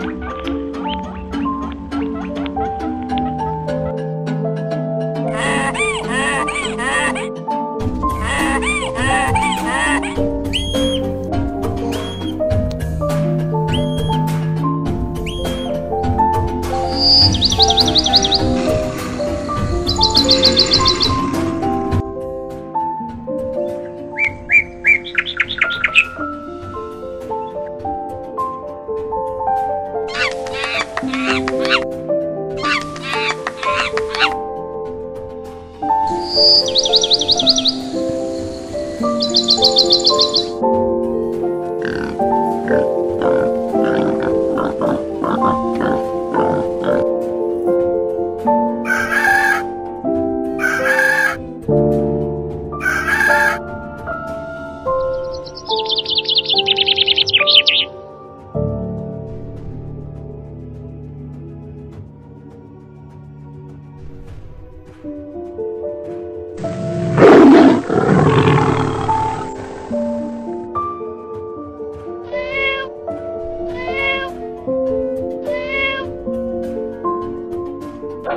you. Música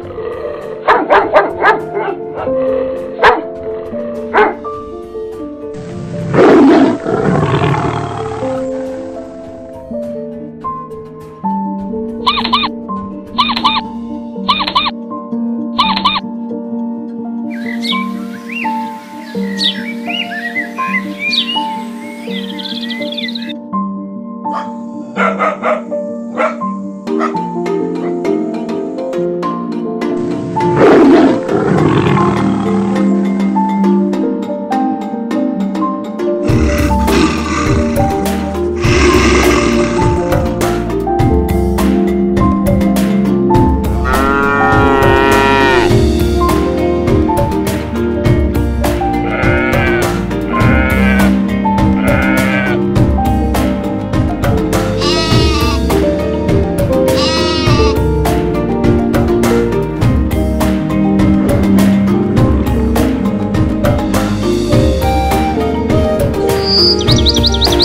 Thank you. Música